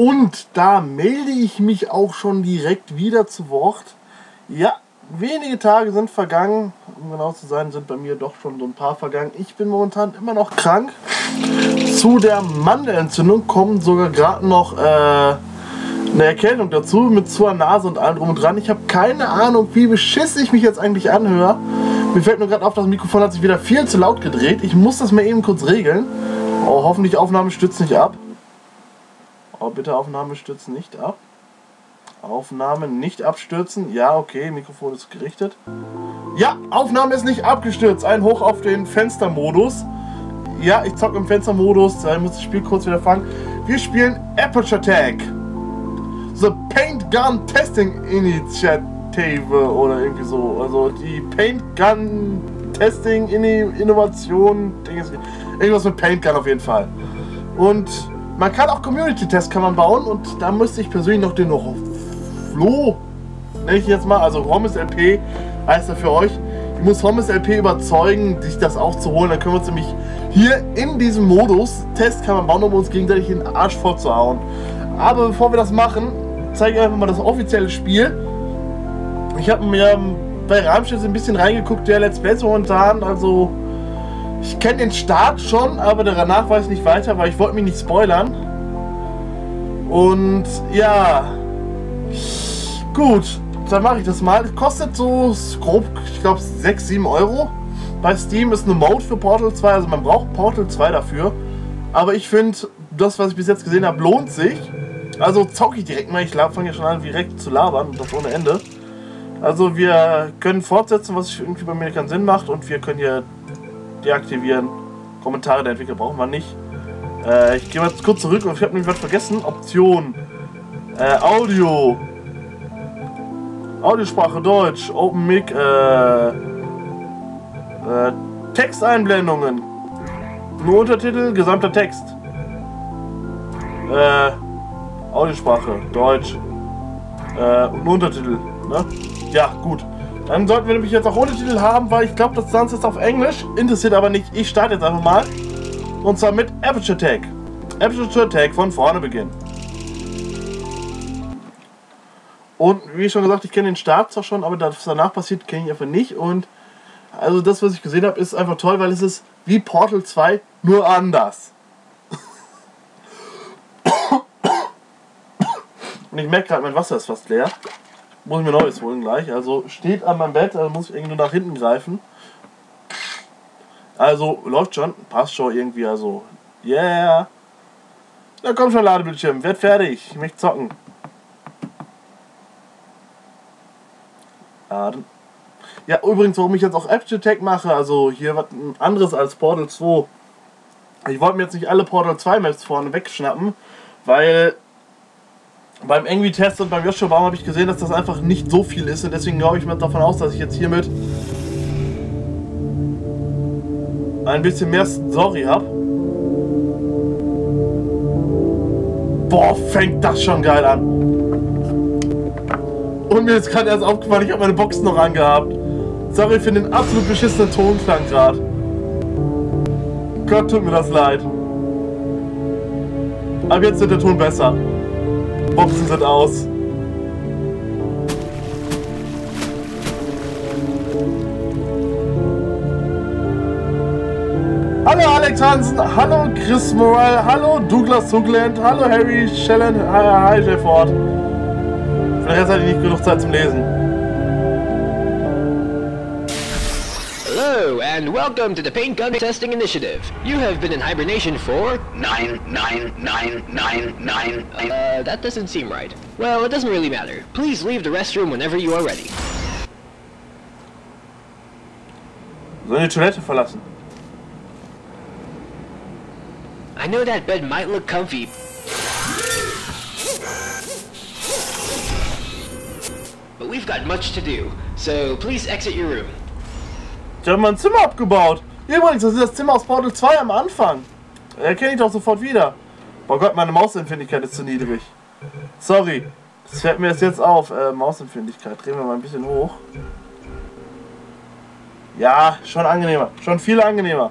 Und da melde ich mich auch schon direkt wieder zu Wort. Ja, wenige Tage sind vergangen. Um genau zu sein, sind bei mir doch schon so ein paar vergangen. Ich bin momentan immer noch krank. Zu der Mandelentzündung kommen sogar gerade noch äh, eine Erkältung dazu mit zur Nase und allem drum und dran. Ich habe keine Ahnung, wie beschiss ich mich jetzt eigentlich anhöre. Mir fällt nur gerade auf, das Mikrofon hat sich wieder viel zu laut gedreht. Ich muss das mal eben kurz regeln. Oh, hoffentlich Aufnahme stützt nicht ab. Oh, bitte Aufnahme stürzen nicht ab. Aufnahme nicht abstürzen. Ja, okay, Mikrofon ist gerichtet. Ja, Aufnahme ist nicht abgestürzt. Ein Hoch auf den Fenstermodus. Ja, ich zocke im Fenstermodus. Da muss das Spiel kurz wieder fangen. Wir spielen Aperture Tag. The Paint Gun Testing Initiative oder irgendwie so. Also die Paint Gun Testing Innovation. Irgendwas mit Paint Gun auf jeden Fall. Und man kann auch Community-Tests kann man bauen und da müsste ich persönlich noch den Flo, nenne ich jetzt mal, also Rommes LP heißt er für euch. Ich muss Rommes LP überzeugen, sich das auch zu holen. Dann können wir uns nämlich hier in diesem Modus Test kann man bauen, um uns gegenseitig den Arsch vorzuhauen. Aber bevor wir das machen, zeige ich einfach mal das offizielle Spiel. Ich habe mir bei Rammstein ein bisschen reingeguckt, der Let's Plays momentan, also ich kenne den Start schon, aber danach weiß ich nicht weiter, weil ich wollte mich nicht spoilern. Und ja, gut, dann mache ich das mal. Kostet so grob, ich glaube 6, 7 Euro. Bei Steam ist eine Mode für Portal 2, also man braucht Portal 2 dafür. Aber ich finde, das, was ich bis jetzt gesehen habe, lohnt sich. Also zocke ich direkt mal. Ich fange ja schon an, direkt zu labern und das ohne Ende. Also wir können fortsetzen, was irgendwie bei mir keinen Sinn macht und wir können hier deaktivieren. Kommentare der Entwickler brauchen wir nicht. Äh, ich gehe mal kurz zurück und ich habe nämlich was vergessen. Option. Äh, Audio. Audiosprache Deutsch. Open Mic. Äh, äh, Texteinblendungen. Nur Untertitel, gesamter Text. Äh, Audiosprache Deutsch. Äh, nur Untertitel. Ne? Ja, gut. Dann sollten wir nämlich jetzt auch Untertitel haben, weil ich glaube, das Ganze ist auf Englisch. Interessiert aber nicht. Ich starte jetzt einfach mal. Und zwar mit Aperture Tag. Aperture Tag von vorne beginnen. Und wie schon gesagt, ich kenne den Start zwar schon, aber das, was danach passiert, kenne ich einfach nicht. Und also das, was ich gesehen habe, ist einfach toll, weil es ist wie Portal 2, nur anders. Und ich merke gerade, mein Wasser ist fast leer. Muss ich mir neues holen gleich. Also steht an meinem Bett, also muss ich irgendwie nur nach hinten greifen. Also läuft schon, passt schon irgendwie, also yeah. Da kommt schon Ladebildschirm, werd fertig, ich möchte zocken. Laden. Ja, übrigens, warum ich jetzt auch Aptitude Tag mache, also hier was anderes als Portal 2. Ich wollte mir jetzt nicht alle Portal 2 Maps vorne wegschnappen, weil beim Angry-Test und beim Joshua Baum habe ich gesehen, dass das einfach nicht so viel ist und deswegen glaube ich mir davon aus, dass ich jetzt hiermit ein bisschen mehr Story habe. Boah, fängt das schon geil an. Und mir ist gerade erst aufgefallen, ich habe meine Boxen noch angehabt. Sorry für den absolut beschissenen Tonklang gerade. Gott, tut mir das leid. Aber jetzt wird der Ton besser. Boxen sind aus. Hallo Alex Hansen, hallo Chris Morale, hallo Douglas Hugland, hallo Harry Shellen, hi, hi Jeff Ford. Rest hatte ich nicht genug Zeit zum Lesen. Hello, and welcome to the Paint Gun Testing Initiative. You have been in hibernation for... Nine, nine, nine, nine, nine... Uh, that doesn't seem right. Well, it doesn't really matter. Please leave the restroom whenever you are ready. Soll die Toilette verlassen? I know that bed might look comfy, but we've got much to do, so please exit your room. Ich habe mein Zimmer abgebaut. Übrigens, das ist das Zimmer aus Portal 2 am Anfang. Erkenne ich doch sofort wieder. Boah Gott, meine Mausempfindlichkeit ist zu niedrig. Sorry. Das fällt mir jetzt auf. Äh, Mausempfindlichkeit. Drehen wir mal ein bisschen hoch. Ja, schon angenehmer. Schon viel angenehmer.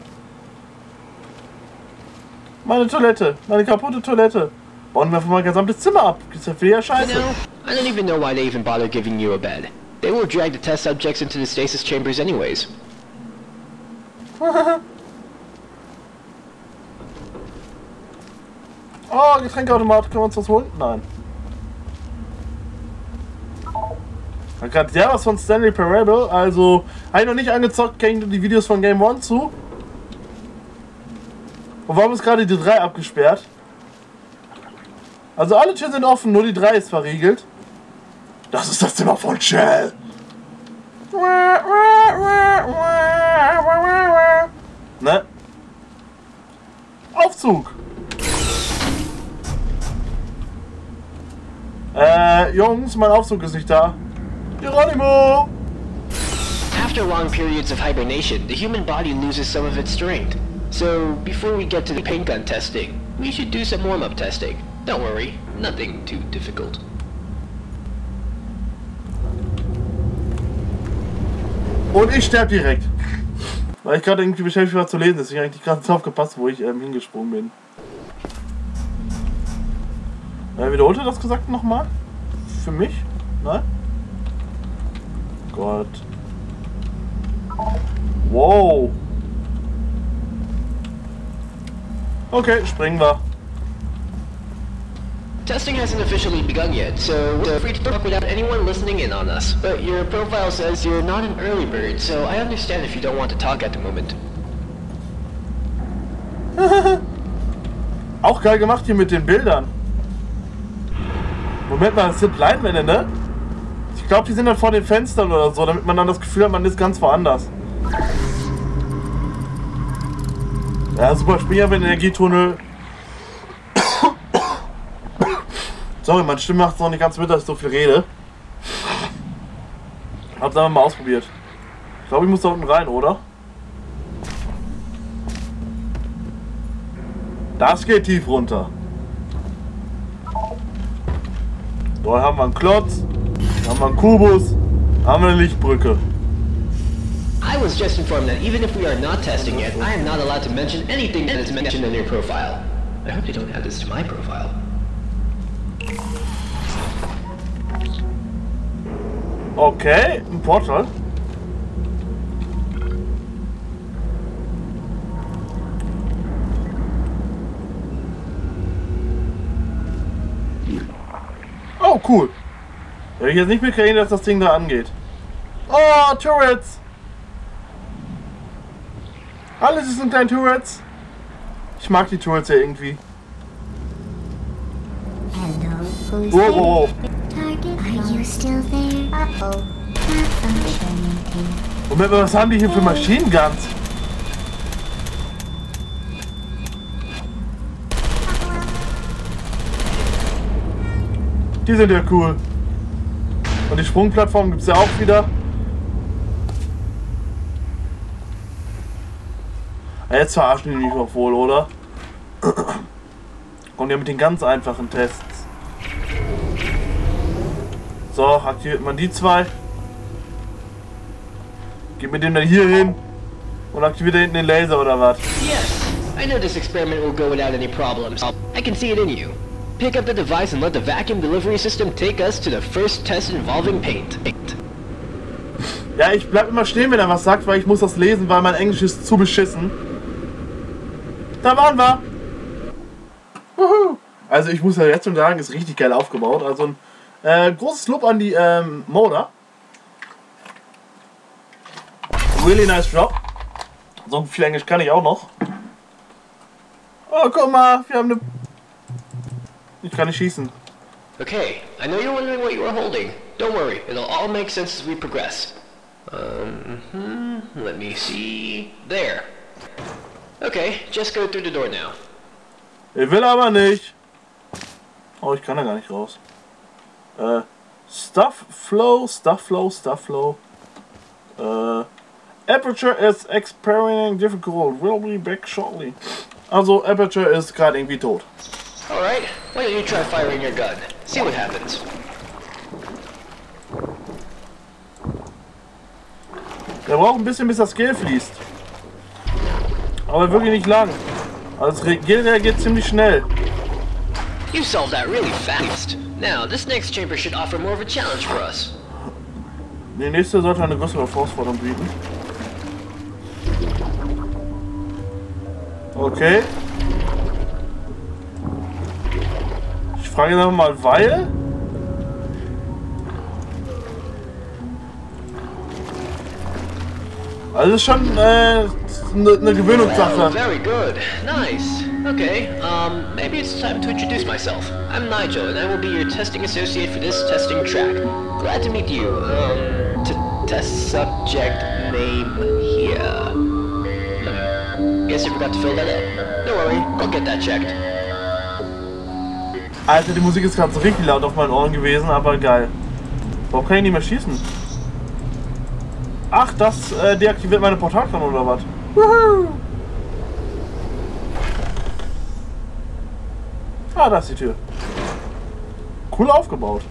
Meine Toilette. Meine kaputte Toilette. Bauen wir einfach mal ein gesamtes Zimmer ab. Das ist ja viel ja You scheiße. know, I don't even know why they even bother giving you a bed. They will drag the test subjects into the stasis chambers anyways. Oh, Getränkeautomat. Können wir uns was holen? Nein. Hat gerade sehr was von Stanley Parable. Also, habe ich noch nicht angezockt, kenne ich die Videos von Game One zu. Und warum ist gerade die 3 abgesperrt? Also alle Türen sind offen, nur die 3 ist verriegelt. Das ist das Zimmer von Shell. Ne? Aufzug. Äh, Jungs, mein Aufzug ist nicht da. Geronimo! After long periods of hibernation, the human body loses some of its strength. So, before we get to the paint gun testing, we should do some warm-up testing. Don't worry, nothing too difficult. Und ich sterbe direkt. Weil ich gerade irgendwie beschäftigt war zu lesen, deswegen habe ich nicht gerade drauf gepasst, wo ich ähm, hingesprungen bin. Äh, wiederholte das gesagt nochmal? Für mich? Nein? Gott. Wow. Okay, springen wir. Testing hasn't officially begun yet, so we're free to talk without anyone listening in on us. But your profile says you're not an early bird, so I understand if you don't want to talk at the moment. Auch geil gemacht hier mit den Bildern. Moment mal, das sind Leinwände, ne? Ich glaube, die sind dann vor den Fenstern oder so, damit man dann das Gefühl hat, man ist ganz woanders. Ja, super Spiel, aber Energietunnel. Sorry, meine Stimme macht es noch nicht ganz mit, dass ich so viel rede. Hab's einfach mal ausprobiert. Ich glaube, ich muss da unten rein, oder? Das geht tief runter. Da haben wir einen Klotz, da haben wir einen Kubus, da haben wir eine Lichtbrücke. Was just informed that even if we are not testing yet, I am not allowed to mention anything that is mentioned in your profile. I hope they don't add this to my profile. Okay, Portal. Oh, cool. Hätte ich jetzt nicht mitkriegen, dass das Ding da angeht. Oh, Turrets. Alles sind kleine Turrets. Ich mag die Turrets ja irgendwie. Hello, Whoa, whoa, whoa. there? Target, are you still there? Uh-oh. Malfunctioning. Moment mal, was haben die hier für Machine Guns? Die sind ja cool. Und die Sprungplattform gibt es ja auch wieder. Jetzt verarschen die mich doch wohl, oder? Kommt ja mit den ganz einfachen Tests. So, aktiviert man die zwei. Geht mit dem dann hier hin und aktiviert da hinten den Laser oder was? Yes, I know this experiment will go without any problems. I can see it in you. Pick up the device and let the vacuum delivery system take us to the first test involving paint. Ja, ich bleib immer stehen, wenn er was sagt, weil ich muss das lesen, weil mein Englisch ist zu beschissen. Da waren wir. Wuhu. Also ich muss ja jetzt schon sagen, ist richtig geil aufgebaut. Also ein äh, großes Lob an die ähm, Moda. Really nice job. So viel Englisch kann ich auch noch. Oh, guck mal, wir haben eine... Ich kann nicht schießen. Okay, I know you're wondering what you are holding. Don't worry, it'll all make sense as we progress. Um, hmm, let me see. There. Okay, just go through the door now. Ich will aber nicht. Oh, ich kann da gar nicht raus. Äh, Stuff Flow, Stuff Flow, Stuff Flow. Äh, Aperture is experiencing difficult. Will be back shortly. Also, Aperture ist gerade irgendwie tot. Alright, why don't you try firing your gun? See what happens. Der braucht ein bisschen, bis das Gel fließt. Aber wirklich nicht lang. Also, das Gel reagiert ziemlich schnell. You solved that really fast. Now, this next chamber should offer more of a challenge for us. Die nächste sollte eine größere Herausforderung bieten. Okay. Ich frage jetzt einfach mal, weil. Also schon äh, eine ne Well, Gewöhnungssache. very good. Nice. Okay, um, maybe it's time to introduce myself. I'm Nigel, and I will be your testing associate for this testing track. Glad to meet you. Um, test subject name here. Guess you forgot to fill that out. Don't worry, I'll get that checked. Alter, die Musik ist gerade so richtig laut auf meinen Ohren gewesen, aber geil. Warum kann ich nicht mehr schießen? Ach, das äh, deaktiviert meine Portalkanone oder was? Woohoo! Ah, da ist die Tür. Cool aufgebaut.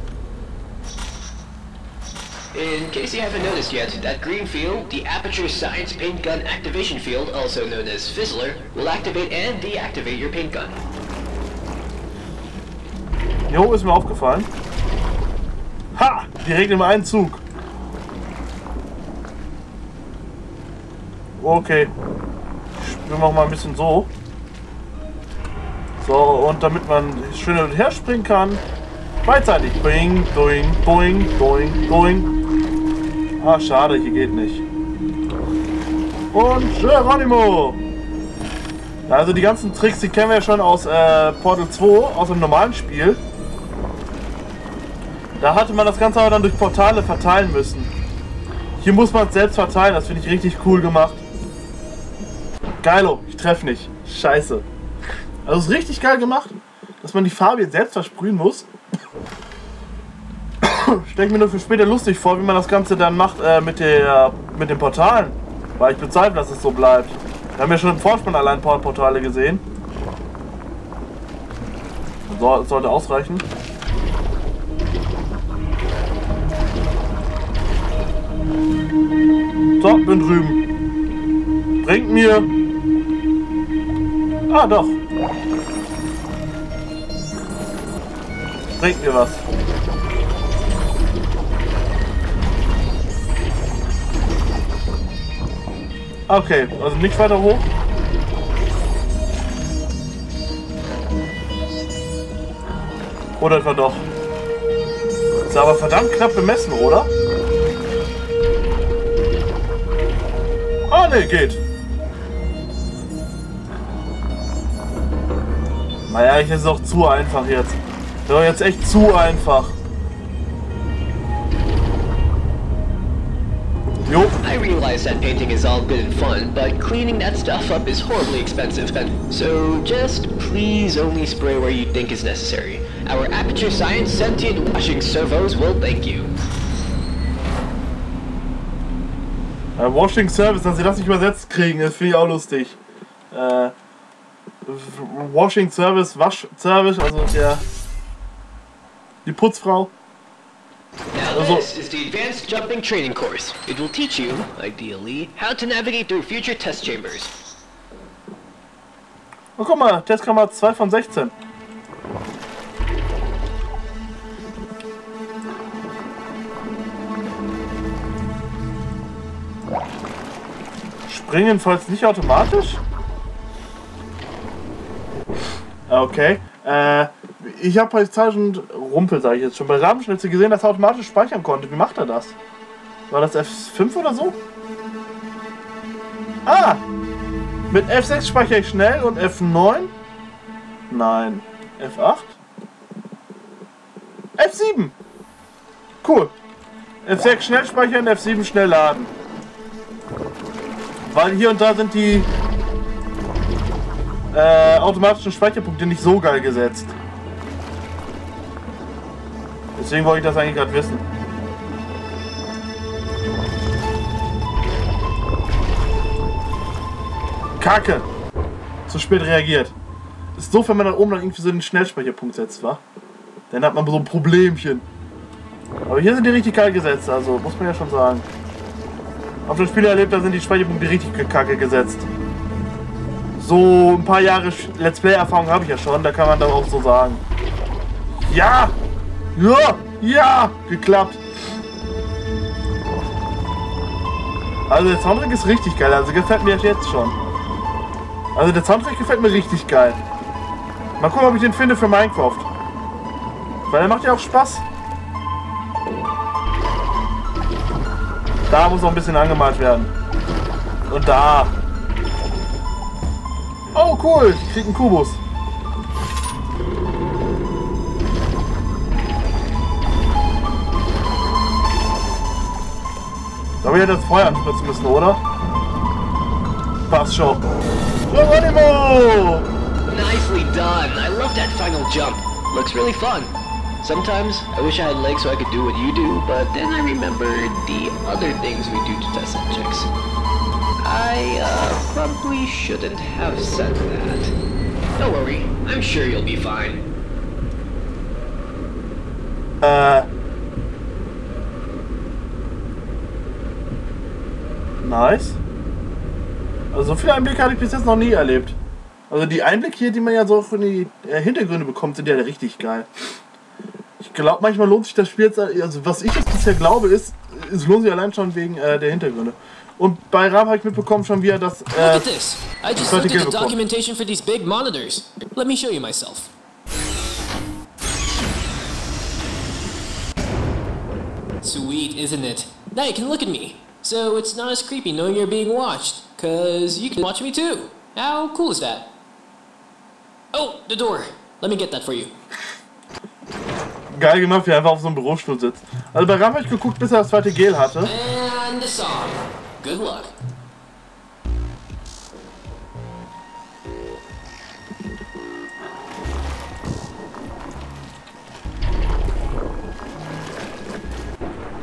In case you haven't noticed yet, that green field, the Aperture Science Paint Gun Activation Field, also known as Fizzler, will activate and deactivate your paint gun. Jo, ist mir aufgefallen. Ha! Direkt im einen Okay. Wir machen mal ein bisschen so. So, und damit man schön und her springen kann, beidseitig. Boing, boing, boing, boing, boing. Ah, schade, hier geht nicht. Und Geronimo! Also die ganzen Tricks, die kennen wir ja schon aus äh, Portal 2, aus dem normalen Spiel. Da hatte man das Ganze aber dann durch Portale verteilen müssen. Hier muss man es selbst verteilen, das finde ich richtig cool gemacht. Geilo, ich treffe nicht. Scheiße. Also es ist richtig geil gemacht, dass man die Farbe jetzt selbst versprühen muss. Stelle ich mir nur für später lustig vor, wie man das Ganze dann macht äh, mit, der, mit den Portalen. Weil ich bezweifle, dass es so bleibt. Wir haben ja schon im Vorspann allein Portale gesehen. So, sollte ausreichen. So, bin drüben. Bringt mir. Ah, doch. Bringt mir was. Okay, also nicht weiter hoch. Oder etwa doch? Ist aber verdammt knapp bemessen, oder? Ah, ne, geht. Naja, ich ist auch zu einfach jetzt. Das ist jetzt echt zu einfach. Jo, I realize that painting is all good and fun, but cleaning that stuff up is horribly expensive. So just please only spray where you think is necessary. Our Aperture Science sentient washing servos will thank you. Äh, Washing Service, dass sie das nicht übersetzt kriegen, das finde ich auch lustig. Äh, Washing Service, Waschservice, also der die Putzfrau. Now Also- this is the Advanced Jumping Training Course. It will teach you, ideally, how to navigate through future test chambers. Oh, guck mal, Testkammer 2 von 16. Springen falls nicht automatisch? Okay. Äh, ich habe bei Sergeant Rumpel, sage ich jetzt schon, bei Rahmenschnitze gesehen, dass er automatisch speichern konnte. Wie macht er das? War das F5 oder so? Ah! Mit F6 speichere ich schnell und F9? Nein. F8? F7! Cool. F6 schnell speichern, F7 schnell laden. Weil hier und da sind die äh, automatischen Speicherpunkte nicht so geil gesetzt. Deswegen wollte ich das eigentlich gerade wissen. Kacke! Zu spät reagiert. Ist doof, wenn man dann oben dann irgendwie so den Schnellspeicherpunkt setzt, wa? Dann hat man so ein Problemchen. Aber hier sind die richtig geil gesetzt, also muss man ja schon sagen. Auf dem Spiel erlebt, da sind die Speicherpunkte richtig kacke gesetzt. So ein paar Jahre Let's Play-Erfahrung habe ich ja schon, da kann man dann auch so sagen. Ja! Ja! Ja! Geklappt! Also der Soundtrack ist richtig geil, also gefällt mir jetzt schon. Also der Soundtrack gefällt mir richtig geil. Mal gucken, ob ich den finde für Minecraft. Weil der macht ja auch Spaß. Da muss noch ein bisschen angemalt werden. Und da. Oh cool, ich krieg einen Kubus. Da wir das Feuer anspritzen müssen, oder? Passt schon. Geronimo! Nicely done. I love that final jump. Looks really fun. Sometimes I wish I had legs so I could do what you do, but then I remembered the other things we do to test subjects. I uh, probably shouldn't have said that. Don't worry, I'm sure you'll be fine. Äh. Nice. Also so viele Einblicke hatte ich bis jetzt noch nie erlebt. Also die Einblicke hier, die man ja so von die äh, Hintergründe bekommt, sind ja richtig geil. Ich glaube, manchmal lohnt sich das Spiel jetzt, also was ich jetzt bisher glaube, ist, es lohnt sich allein schon wegen äh, der Hintergründe. Und bei Ram habe ich mitbekommen schon wieder, dass Look äh, at this. I just looked at the documentation for these big monitors. Let me show you myself. Sweet, isn't it? Now you can look at me. So it's not as creepy knowing you're being watched. Cause you can watch me too. How cool is that? Oh, the door. Let me get that for you. geil gemacht, wie er einfach auf so einem Bürostuhl sitzt. Also bei Ram habe ich geguckt, bis er das zweite Gel hatte. And the song. Good luck.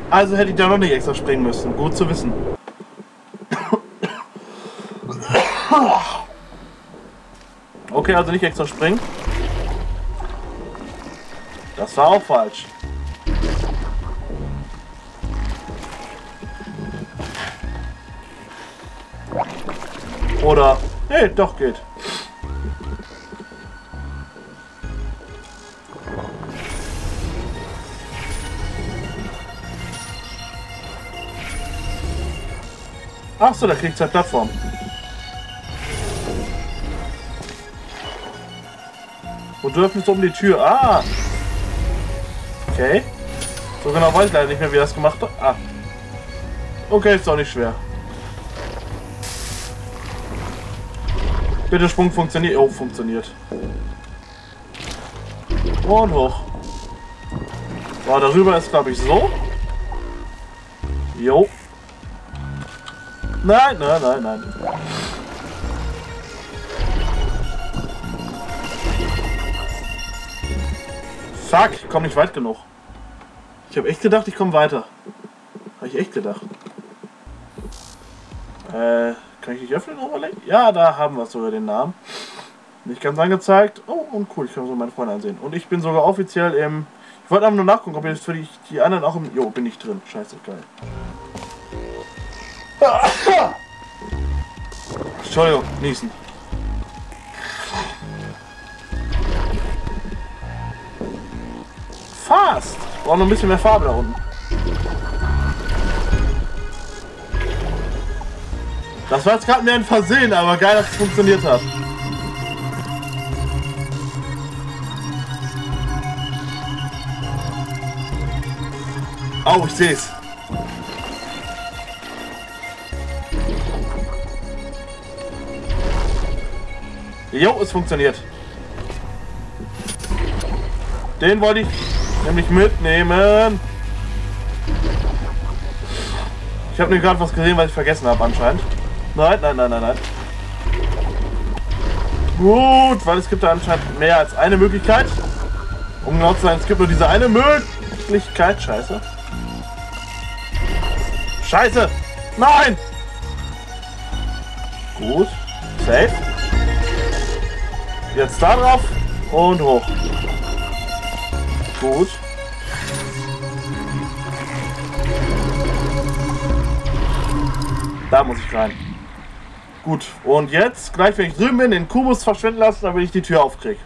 Also hätte ich da noch nicht extra springen müssen. Gut zu wissen. Okay, also nicht extra springen. Das war auch falsch. Oder, hey, doch geht. Ach so, da kriegt zwei Plattformen. Und du öffnest oben die Tür. Ah! Okay. So genau weiß ich leider nicht mehr, wie das gemacht hat. Ah. Okay, ist doch nicht schwer. Bitte Sprung funktioniert. Oh, funktioniert. Und hoch. War darüber ist, glaube ich, so. Jo. Nein, nein, nein, nein. Fuck, ich komme nicht weit genug. Ich habe echt gedacht, ich komme weiter. Habe ich echt gedacht. Äh, kann ich nicht öffnen, Oberlänge? Ja, da haben wir sogar den Namen. Nicht ganz angezeigt. Oh, und cool, ich kann so meine Freunde ansehen. Und ich bin sogar offiziell im... Ich wollte einfach nur nachgucken, ob jetzt für die, die anderen auch im... Jo, bin ich drin. Scheiße, geil. Entschuldigung, niesen. Fast! Braucht noch ein bisschen mehr Farbe da unten. Das war jetzt gerade mehr ein Versehen, aber geil, dass es funktioniert hat. Oh, ich seh's. Jo, es funktioniert. Den wollte ich nämlich mitnehmen. Ich habe nämlich gerade was gesehen, was ich vergessen habe anscheinend. Nein, nein, nein, nein, nein. Gut, weil es gibt da anscheinend mehr als eine Möglichkeit. Um genau zu sein, es gibt nur diese eine Möglichkeit. Scheiße. Scheiße! Nein! Gut. Safe. Jetzt da drauf und hoch. Gut. Da muss ich rein. Gut, und jetzt, gleich wenn ich drüben bin, den Kubus verschwinden lassen, damit ich die Tür aufkriege.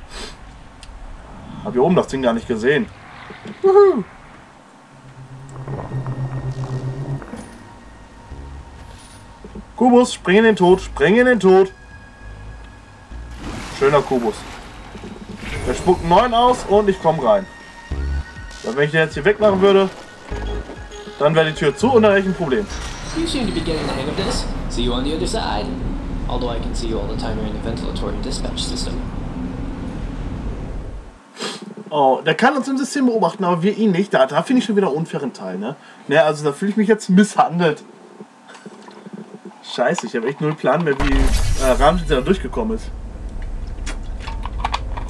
Hab hier oben das Ding gar nicht gesehen. Wuhu. Kubus, spring in den Tod, spring in den Tod. Schöner Kubus. Der spuckt einen neuen aus und ich komme rein. Weil wenn ich den jetzt hier wegmachen würde, dann wäre die Tür zu und dann hätte ich ein Problem. You seem to be getting the hang of this. See you on the other side. Although I can see you all the time you're in the ventilatory dispatch system. Oh, der kann uns im System beobachten, aber wir ihn nicht. Da, da finde ich schon wieder einen unfairen Teil, ne? Ne, also da fühle ich mich jetzt misshandelt. Scheiße, ich habe echt null Plan mehr, wie äh, Ramsey da durchgekommen ist.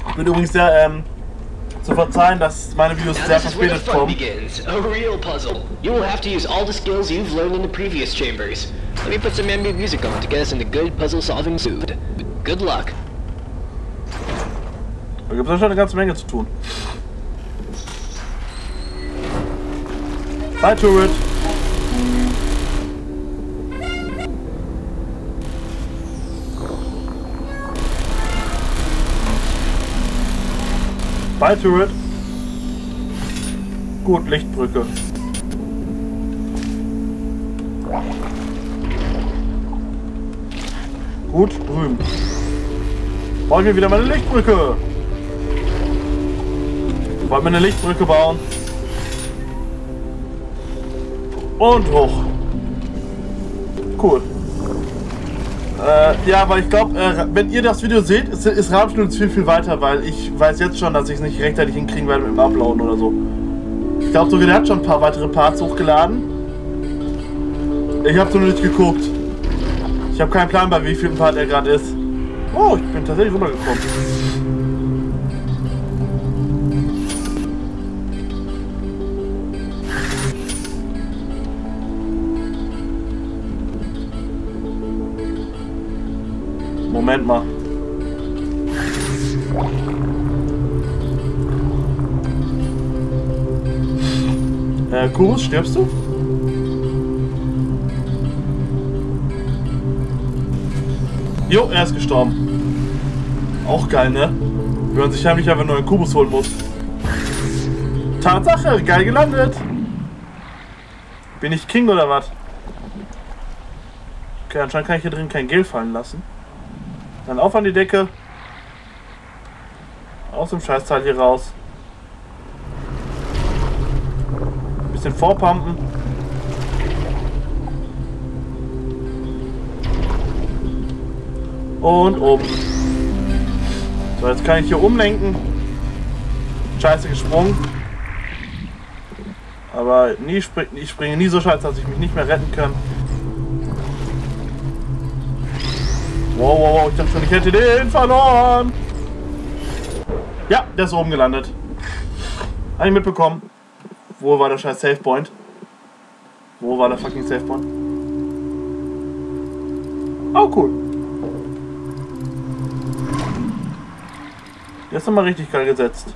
Ich bin übrigens sehr, ähm, zu verzeihen, dass meine Videos Now sehr verspätet kommen. A real puzzle. You will have to use all the skills you've learned in the previous chambers. Let me put some ambient music on to get us into good puzzle solving mood. Good luck. Da gibt es schon eine ganze Menge zu tun. Bye, Turret. Bye, Turret. Gut, Lichtbrücke. Gut, drüben. Wollen wir wieder mal eine Lichtbrücke? Wollen wir eine Lichtbrücke bauen? Und hoch. Cool. Äh, ja, weil ich glaube, äh, wenn ihr das Video seht, ist, ist Rahmenstuhl viel, viel weiter, weil ich weiß jetzt schon, dass ich es nicht rechtzeitig hinkriegen werde mit dem Uploaden oder so. Ich glaube sogar, der hat schon ein paar weitere Parts hochgeladen. Ich habe nur nicht geguckt. Ich habe keinen Plan, bei wie vielen Part er gerade ist. Oh, ich bin tatsächlich rübergekommen. Moment mal. Äh, Kurus, stirbst du? Jo, er ist gestorben. Auch geil, ne? Wenn man sich heimlich einfach nur einen Kubus holen muss. Tatsache, geil gelandet. Bin ich King oder was? Okay, anscheinend kann ich hier drin kein Gel fallen lassen. Dann auf an die Decke. Aus dem Scheißteil hier raus. Bisschen vorpumpen. Und oben. So, jetzt kann ich hier umlenken. Scheiße gesprungen. Aber nie spring, ich springe nie so scheiße, dass ich mich nicht mehr retten kann. Wow, wow, wow, ich dachte schon, ich hätte den verloren. Ja, der ist oben gelandet. Habe ich mitbekommen. Wo war der scheiß Safe Point? Wo war der fucking Safe Point? Oh, cool. Der ist nochmal richtig geil gesetzt.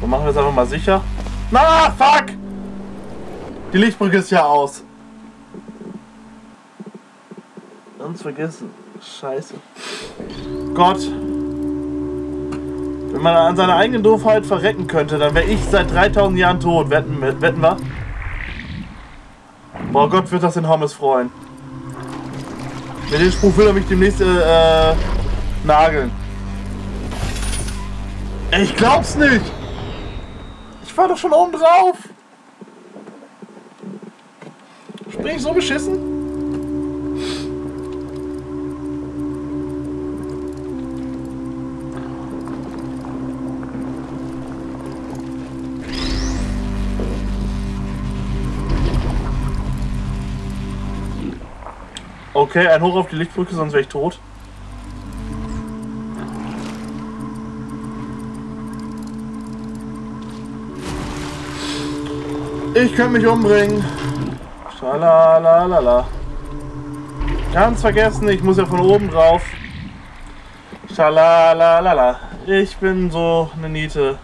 So machen wir es einfach mal sicher. Na, fuck! Die Lichtbrücke ist ja aus. Ganz vergessen. Scheiße. Gott. Wenn man an seiner eigenen Doofheit verrecken könnte, dann wäre ich seit 3000 Jahren tot. Wetten, wetten wir? Boah Gott, wird das den Hommes freuen. Mit dem Spruch will er mich demnächst äh, äh, nageln. Ich glaub's nicht. Ich war doch schon oben drauf. Spring ich so beschissen? Okay, ein Hoch auf die Lichtbrücke, sonst wäre ich tot. Ich könnte mich umbringen. Schalalalala. Ganz vergessen, ich muss ja von oben drauf. Schalalalala. Ich bin so eine Niete.